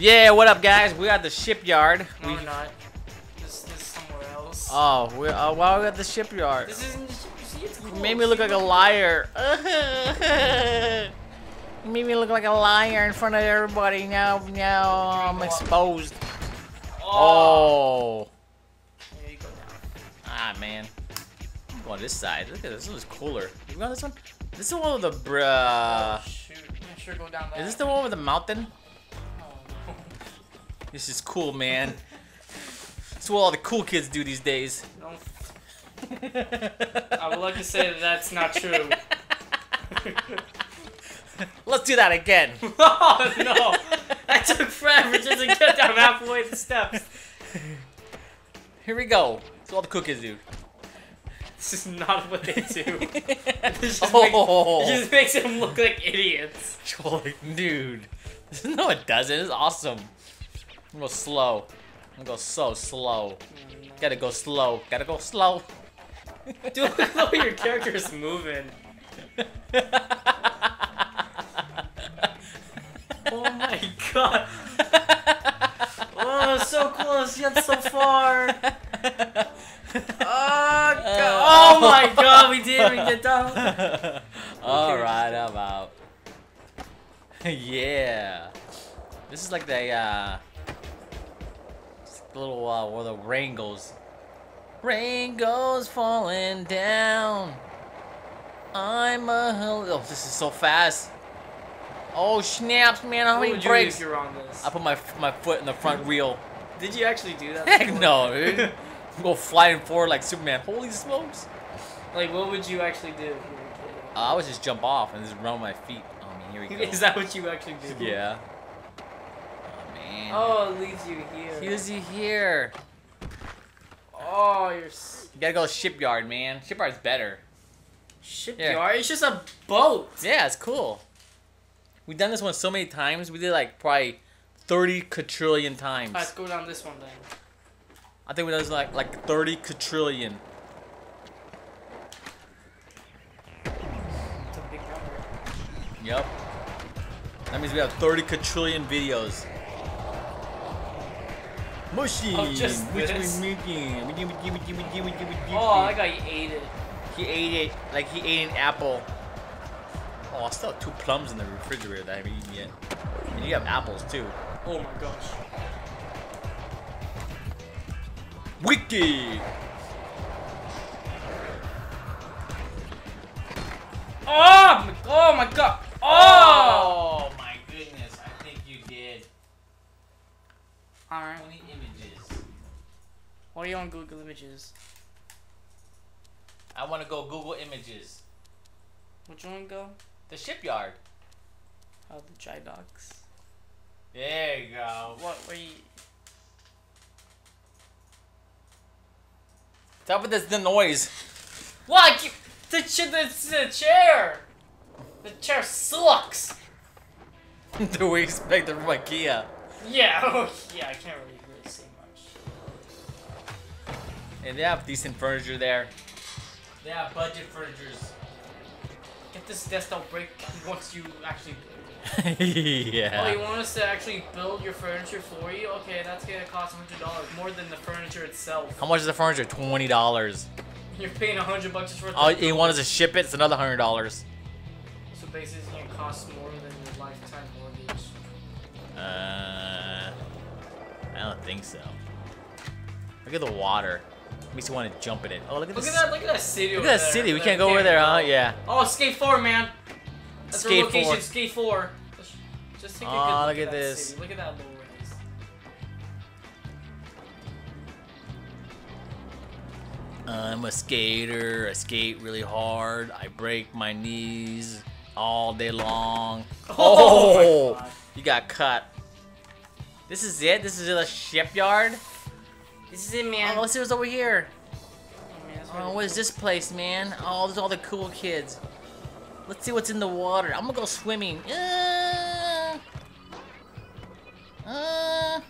Yeah, what up, guys? We at the shipyard. No, we, we're not. This, this is somewhere else. oh, we uh, why are we at the shipyard? this isn't. the ship- See, cool. made me look like a liar. you made me look like a liar in front of everybody. Now, now I'm exposed. Oh. Here you go down. Ah, man. I'm going this side. Look at this. This one's cooler. You go on this one? This is the one with the bruh. Shoot. Yeah, sure, go down that. Is this the one with the mountain? This is cool, man. This is what all the cool kids do these days. I would like to say that that's not true. Let's do that again. oh no! That took forever just to get down halfway the steps. Here we go. That's all the cool kids do. This is not what they do. This just, Oh. makes, it just makes them look like idiots. Like, dude. No, it doesn't. It's awesome. I'm gonna go slow. I'm gonna go so slow. Gotta go slow. Gotta go slow. Dude, look the your character's moving. Oh my god. Oh, so close yet so far. Oh, god. oh my god, we didn't even get down. Alright, I'm out. yeah. This is like the, uh. Little, uh, where the rain goes. Rain goes falling down. I'm a. Oh, this is so fast. Oh, snaps, man. How many would you brakes? You're on this? I put my my foot in the front wheel. Did you actually do that? Heck no, dude. Go flying forward like Superman. Holy smokes. Like, what would you actually do if you were Uh, I would just jump off and just run with my feet. Oh, man, here we go. Is that what you actually do? Yeah. Oh, man. Oh, it leaves you here. Here's you here. Oh, you're You gotta go shipyard, man. Shipyard's better. shipyard. It's just a boat. Yeah, it's cool. We've done this one so many times. We did like probably 30 quadrillion times. Let's go down this one then. I think we done this like like 30 quadrillion. It's a big number. Yep. That means we have 30 quadrillion videos. Mushy. Oh, just which this? we making? Oh, that guy ate it. He ate it like he ate an apple. Oh, I still have two plums in the refrigerator that I haven't eaten yet. And you have apples too. Oh my gosh. Wiki! Oh my, oh my god. Oh! oh my goodness, I think you did. Alright. Are you on Google Images? I want to go Google Images. Which one go? The shipyard. Oh, the dry docks. There you go. What were you? Stop with this the noise. What? You- The, ch- the, the chair! The chair sucks! the way expected from IKEA. Yeah, oh, yeah, I can't really, really say much. And they have decent furniture there. They have budget furnitures. Get this desk don't break once you actually. yeah. Oh, you want us to actually build your furniture for you? Okay, that's gonna cost hundred dollars more than the furniture itself. How much is the furniture? Twenty dollars. You're paying a hundred bucks just for. Oh, the you want us to ship it? It's another hundred dollars. So basically, it's gonna cost more than your lifetime mortgage. Uh, I don't think so. Look at the water. Makes you want to jump in it. Oh, look at Look this. at that! Look at that city. Look at that there. city. We can't go over there, huh? Yeah. Oh, skate four, man. That's Skate our location. four. Skate four. Just, just take a Aw, good look, look at that this. City. Look at that little rise. I'm a skater. I skate really hard. I break my knees all day long. Oh, oh! God. you got cut. This is it. This is the shipyard. This is it, man. Oh, let's see what's over here. Oh, man, Oh, what is this place, man? Oh, there's all the cool kids. Let's see what's in the water. I'm gonna go swimming. Uh, uh.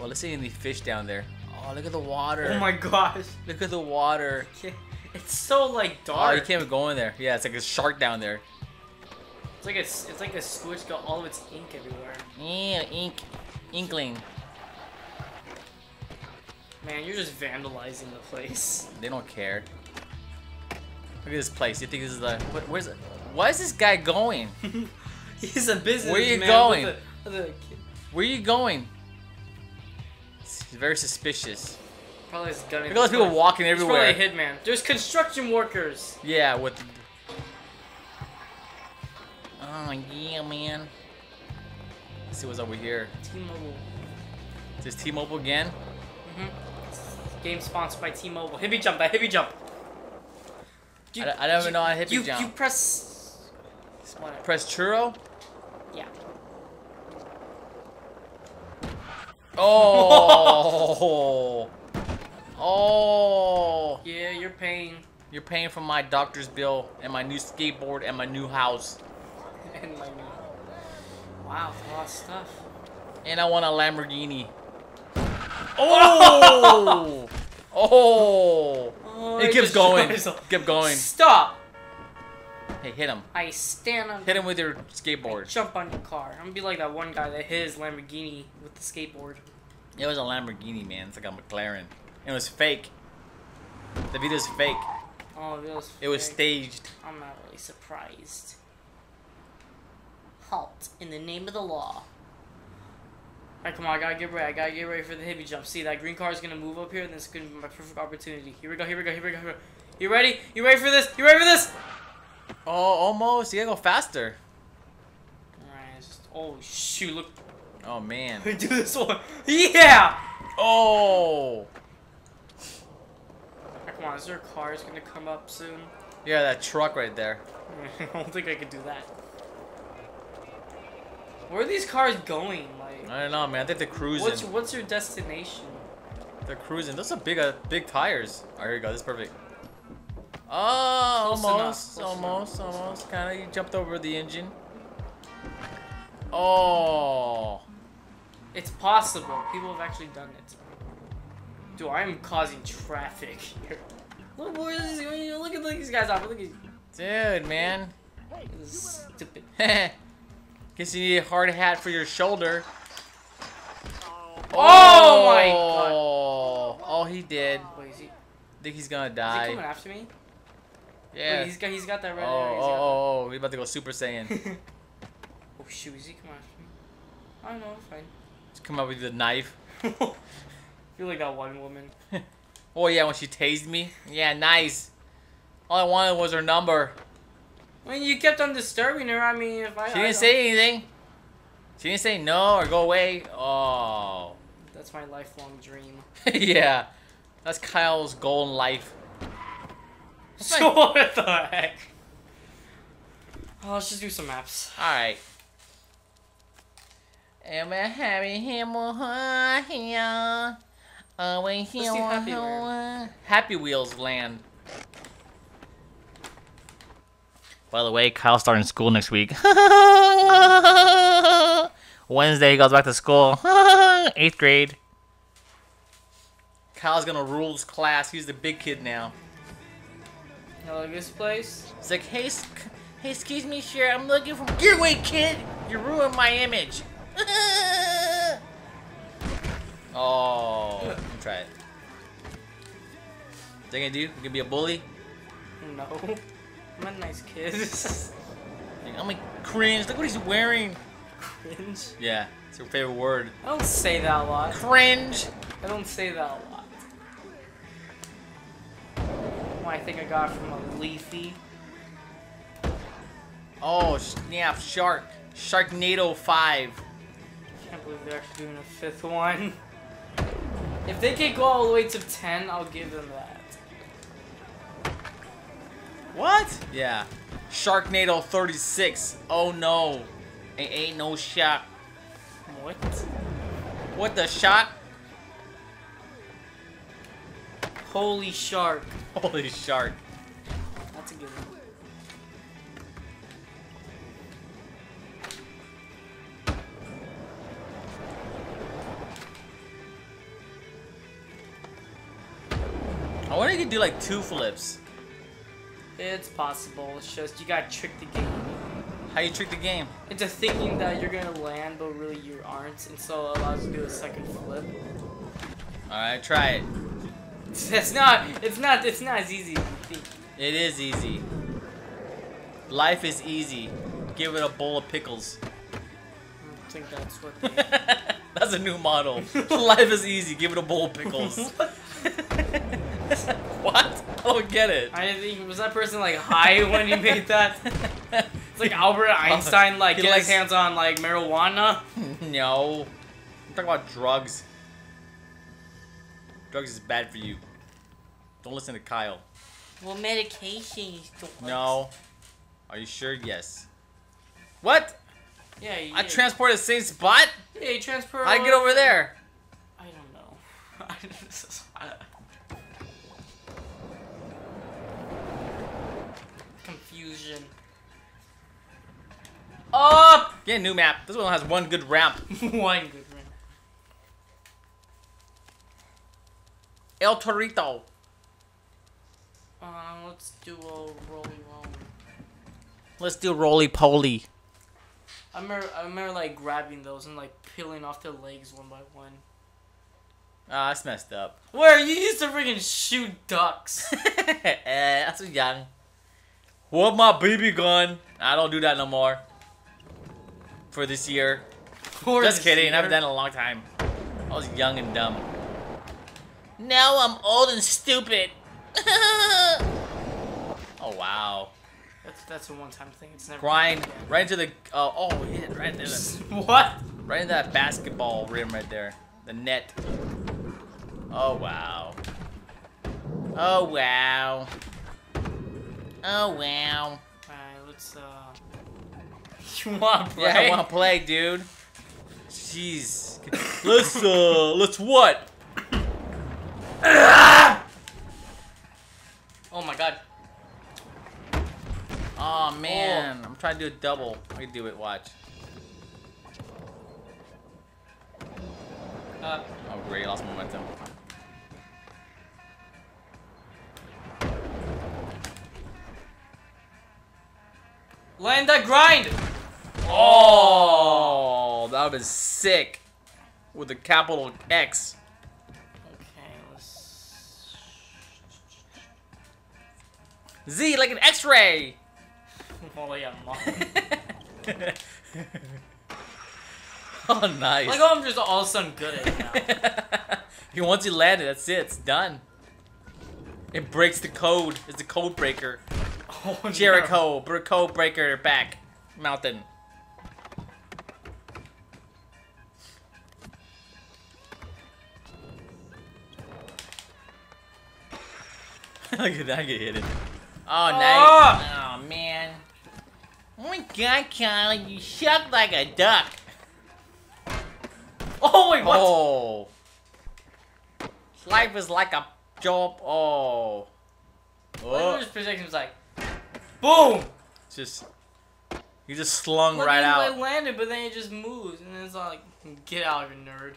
Oh, let's see any fish down there. Oh, look at the water. Oh my gosh. Look at the water. It's so like dark. Oh, you can't even go in there. Yeah, it's like a shark down there. It's like a, it's like a switch got all of its ink everywhere. Yeah, ink, inkling. Man, you're just vandalizing the place. They don't care. Look at this place. You think this is the? What, where's? it? Why is this guy going? He's a business Where are you man going? With a, with a. Where are you going? It's very suspicious. Probably is gunning. Look at those people walking He's everywhere. probably a hitman. There's construction workers. Yeah, with. Oh yeah, man. Let's see what's over here. T-Mobile. Is this T-Mobile again? Mm-hmm. Game sponsored by T-Mobile. Hippie jump. That hippie jump. You- I don't- I don't even you- know how hippie you, jump. You press. Whatever. Press churro. Yeah. Oh. oh. Yeah, you're paying. You're paying for my doctor's bill and my new skateboard and my new house. And my new. Wow, a lot of stuff. And I want a Lamborghini. Oh! Oh! Oh, It keeps going. Keep going. Stop! Hey, hit him. I stand on. Hit him with your I skateboard. jump on your car. I'm gonna be like that one guy that hit his Lamborghini with the skateboard. It was a Lamborghini, man. It's like a McLaren. It was fake. The video's fake. Oh, it was. It was staged. I'm not really surprised. Halt in the name of the law. Alright, come on, I gotta get ready. I gotta get ready for the hippie jump. See, that green car is gonna move up here, and this is gonna be my perfect opportunity. Here we go, here we go, here we go, here we go. You ready? You ready for this? You ready for this? Oh, almost. You gotta go faster. Alright. Oh, shoot, look. Oh, man. We do this one. Yeah! Oh! Alright, come on, is there a car that's gonna come up soon? Yeah, that truck right there. I don't think I could do that. Where are these cars going? I don't know, man. I think they're cruising. what's what's your destination? They're cruising. Those are big, uh, big tires. Oh, here you go. This is perfect. Oh, Close almost, enough, close almost, almost. Kind of. You jumped over the engine. Oh. It's possible. People have actually done it. Dude, I am causing traffic here. Look, boys, look at these guys out. Look at Dude, man. this stupid. Guess you need a hard hat for your shoulder. Oh, oh my god. Oh, oh, he did. Wait, is he, think he's gonna die. Is he coming after me? Yeah. Wait, he's got he's got that oh, red oh. He's oh, got oh, oh, he's about to go Super Saiyan. oh shoot, is he coming after me? I don't know, fine. Just come up with the knife. You're like that one woman. Oh yeah, when she tased me. Yeah, nice. All I wanted was her number. I mean, you kept on disturbing her. I mean, if I She didn't don't- say anything. She didn't say no or go away. Oh. That's my lifelong dream. yeah. That's Kyle's goal in life. That's So my- what the heck? Oh, let's just do some maps. Alright. Am I having him here? Away here. Happy. Happy Wheels land. By the way, Kyle's starting school next week. Wednesday he goes back to school. Eighth grade. Kyle's gonna rule his class. He's the big kid now. You like this place? It's like, hey, sc- hey, excuse me, sir. I'm looking for. Get away, kid! You ruined my image. oh, let me try it. What you gonna do? You gonna be a bully? No. I'm a nice kid. I'm like cringe. Look what he's wearing. Cringe. Yeah, it's your favorite word. I don't say that a lot. Cringe. I don't say that a lot. Well, I think I got it from a leafy. Oh snap! Shark. Sharknado Five. I Can't believe they're actually doing a fifth one. If they can go all the way to 10, I'll give them that. What? Yeah. Sharknado 36. Oh no. It ain't no shark. What? What the shark? Holy shark. Holy shark. That's a good one. I wonder if you could do like two flips. It's possible. It's just you gotta trick the game. How you treat the game? Into thinking that you're gonna land, but really you aren't, and so it allows you to do a second flip. Alright, try it. It's not. It's not. It's not as easy as you think. It is easy. Life is easy. Give it a bowl of pickles. I think that's what. They... That's a new model. Life is easy. Give it a bowl of pickles. what? I don't get it. I think was that person like high when he made that. It's like Albert Einstein like He get his likes- hands on like marijuana. no. I'm talking about drugs. Drugs is bad for you. Don't listen to Kyle. Well, medication. No. Are you sure? Yes. What? Yeah. You, I transported the same spot? Yeah, you transfer. I get over there? I don't know. Confusion. Up. Get a new map. This one has one good ramp. One good ramp. El Torito. Uh, let's do a rolly roll. Let's do roly poly. I remember, I remember like grabbing those and like peeling off their legs one by one. Ah, that's messed up. Where you used to freaking shoot ducks. eh, that's so young. What my BB gun? I don't do that no more. For this year. For Just this kidding. year. I haven't done it in a long time. I was young and dumb. Now I'm old and stupid. oh wow. That's that's a one-time thing. It's never. Grind right into the oh oh hit it right there. What? Right into that basketball rim right there. The net. Oh wow. Oh wow. Oh wow. Alright, let's uh. You want to play? Yeah, I wanna play, dude. Jeez. Let's uh let's what? Oh my god. Oh man, I'm trying to do a double. I can do it, watch. Uh, Oh great, lost momentum. land that grind. Oh, that was sick. With a capital X. Okay, let's. Z like an X-ray. Oh oh nice. like oh, I'm just all of a sudden good at it now. Once you land it, that's it. It's done. It breaks the code. It's the code breaker. Oh. Jericho, br- code breaker back mountain. Look at that get hit it. Oh, oh, nice. Oh, man. Oh my god, Kyle, you suck like a duck. Oh wait, what? Oh. Life is like a job. Oh. Oh. Oh. His projection was like, boom. Just. You just slung Well, right out. It landed, but then it just moves, and then it's all like, get out, you nerd.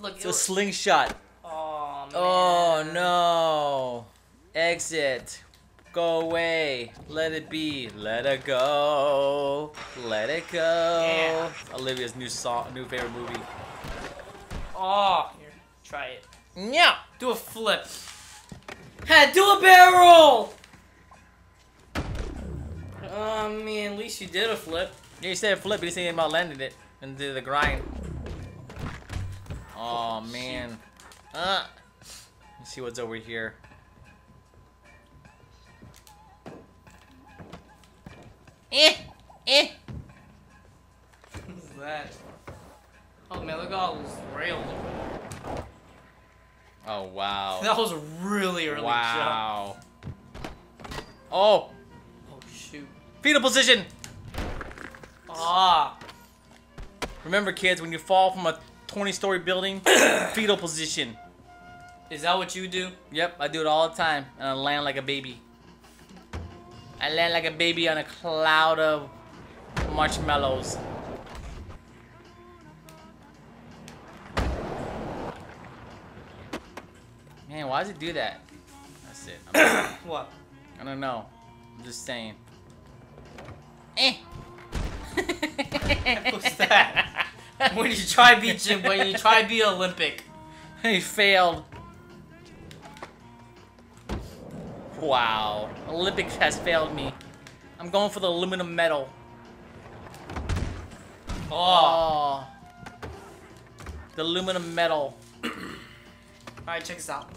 Look, It's it a slingshot. Oh man. Oh no. Exit. Go away. Let it be. Let it go. Let it go. Yeah. Olivia's new song, new favorite movie. Oh, here, try it. Yeah. Do a flip. Hey, do a barrel. Oh man, at least you did a flip. Yeah, you said flip. but You didn't say anything about landing it into the grind. Oh man. Uh. Let's see what's over here. Eh. Eh. What's that? Oh man, look at all those rails. Oh wow. That was a really early jump. Wow. Oh, Oh shoot. fetal position. Ah. Remember, kids, when you fall from a 20-story building, fetal position. Is that what you do? Yep, I do it all the time, and I land like a baby. I land like a baby on a cloud of marshmallows. Man, why does it do that? That's it. What? I don't know. I'm just saying. Eh. What's that? when you try be gym, when you try be Olympic. he failed. Wow. Olympic has failed me. I'm going for the aluminum medal. Oh. Oh. The aluminum medal. Alright, check this out.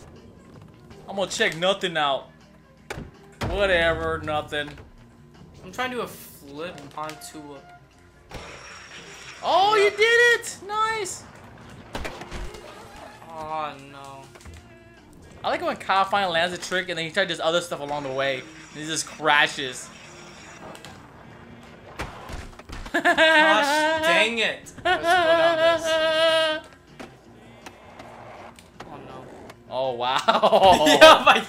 I'm gonna check nothing out. Whatever, nothing. I'm trying to do a flip onto a. Oh, you did it! Nice! Oh no. I like it when Kyle finally lands a trick and then he tries this other stuff along the way. And he just crashes. Gosh dang it. Let's go down this. Oh no. Oh, wow. yeah, my.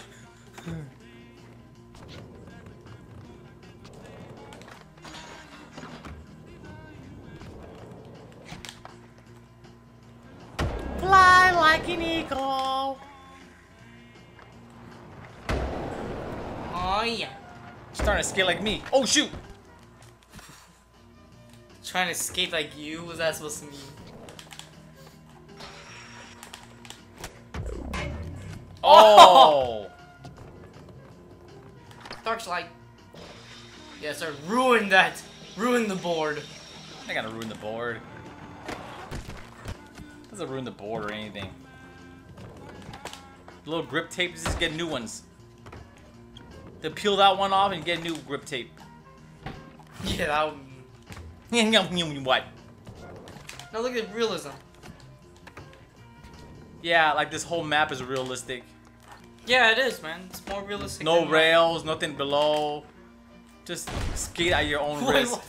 Eagle. Oh yeah. Trying to skate like me. Oh, shoot! Trying to skate like you? What's that supposed to mean? Oh! Darklight. Yes, sir. Ruin that. Ruin the board. I gotta ruin the board. Doesn't ruin the board or anything. Little grip tape, just get new ones. To peel that one off and get new grip tape. Yeah, that would... what? Now look at realism. Yeah, like this whole map is realistic. Yeah, it is, man. It's more realistic. No rails, nothing below. Just skate at your own risk.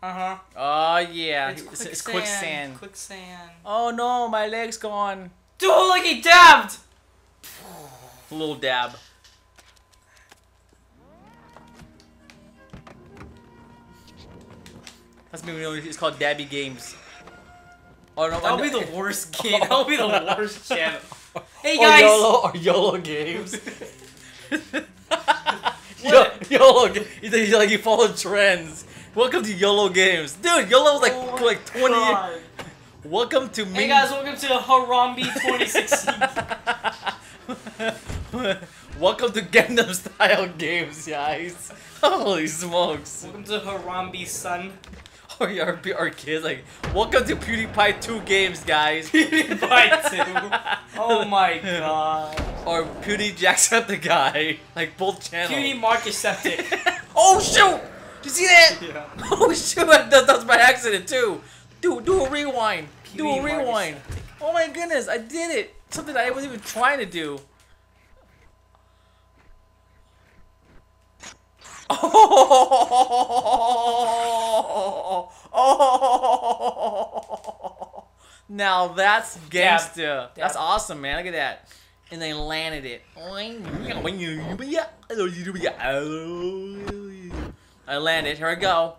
Uh huh. Oh yeah, It's, quicksand. it's quicksand. Quicksand. Oh no, my leg's gone. Dude, look, he dabbed! A little dab. That's me. It's called Dabby Games. Oh no, That'll be the worst game. That'll be the worst channel. Hey Or guys! YOLO or YOLO games. Yo, YOLO. He's like, he's like you follow trends. Welcome to YOLO games, dude. YOLO was like Oh like 20 years. Welcome to Hey me. guys, welcome to Harambe 2016. Welcome to Gangnam Style games, guys. Holy smokes. welcome to Harambe Sun. Or our, our kids like, welcome to PewDiePie 2 games, guys. PewDiePie 2. Oh my god. Or Pewdie Jacksepticeye. Like both channels. Cutie Marcus Septic. Oh shoot! Did you see that? yeah. Oh shoot! That, that was by accident too. Do do a rewind. do a rewind. Oh my goodness! I did it. Something I wasn't even trying to do. Oh, oh, now that's gangsta. That's awesome, man. Look at that. And they landed it. I landed. Here I go.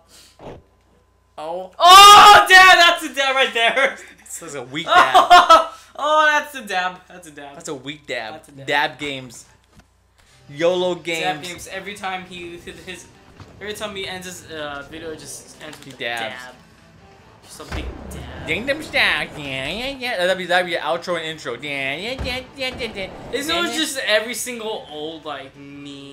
Oh, Oh, dab! That's a dab right there. this is a weak dab. Oh, that's a dab. That's a dab. That's a weak dab. That's a dab. dab. games. YOLO games. Dab games. Every time he his every time he ends his uh, video, just ends with He dabs. dab. Just a big dab. Gangnam Style. Yeah, yeah, yeah. That'd be that'd be your outro and intro. Yeah, yeah, yeah, yeah, yeah, yeah. Isn't it just every single old like meme?